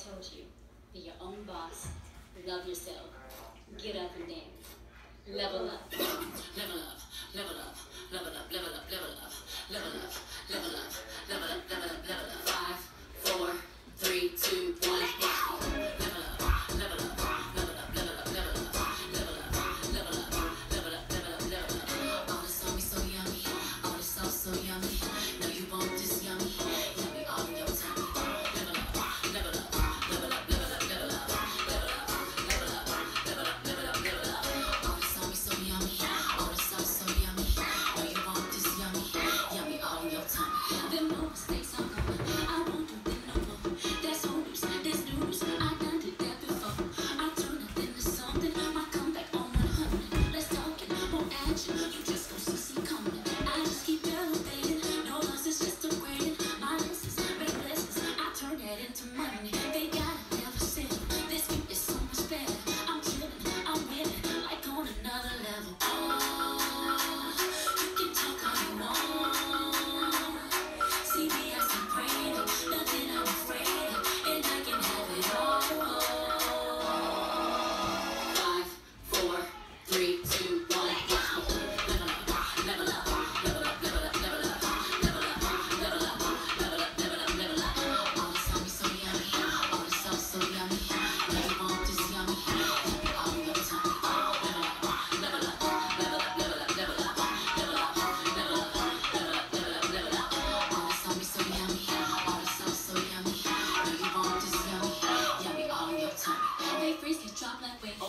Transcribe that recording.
told you, be your own boss, love yourself, get up and dance, level up, level up, level up, level up, level up, level up. Level up. that way.